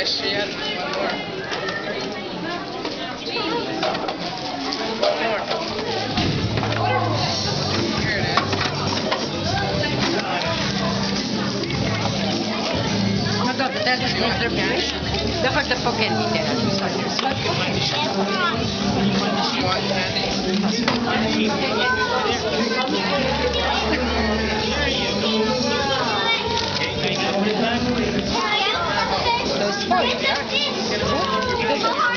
Yes, she has one more. One more. Here it is. No dobrze, teraz już nie zrobiłeś. Dochodź do pokierni teraz. Słodkie 快点，快，